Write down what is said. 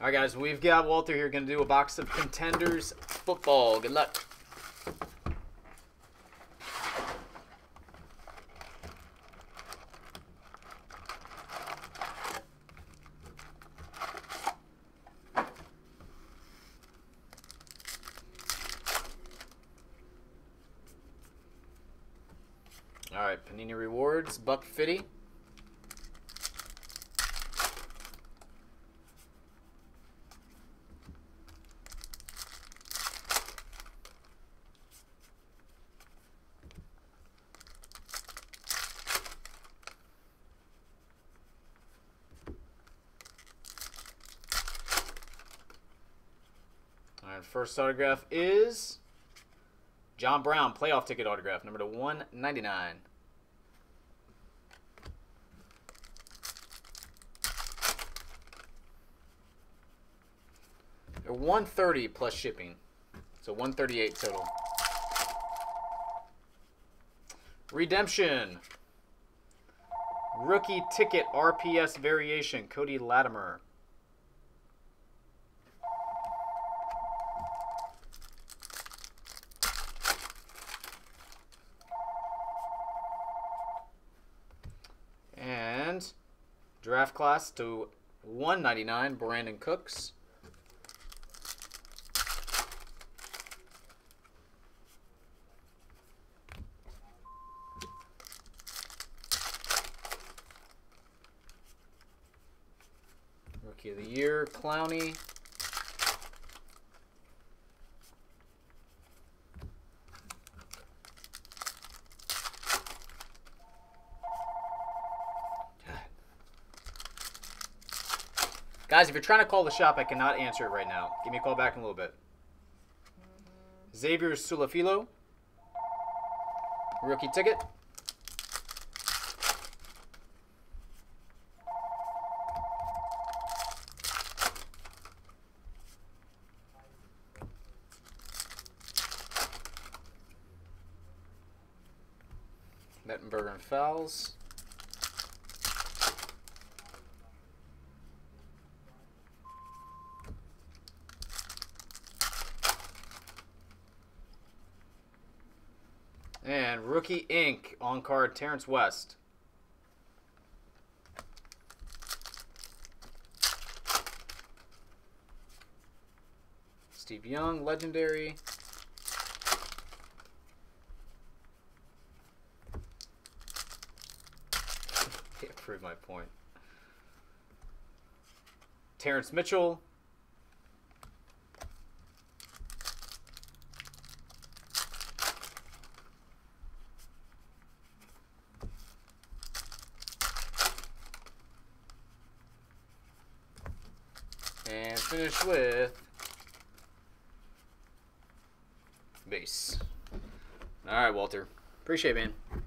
All right, guys, we've got Walter here going to do a box of contenders football. Good luck. All right, Panini Rewards, Buck Fitty. Right, first autograph is John Brown, playoff ticket autograph, number to 199. They're 130 plus shipping. So 138 total. Redemption. Rookie ticket RPS variation, Cody Latimer. And draft class to 199, Brandin Cooks. Rookie of the Year, Clowney. Guys, if you're trying to call the shop, I cannot answer it right now. Give me a call back in a little bit. Xavier Su'a-Filo. Rookie ticket. Mettenberger and Fowles. And Rookie Ink on card Terrance West. Steve Young, legendary. Can't prove my point. Terrance Mitchell. And finish with base. All right, Walter. Appreciate it, man.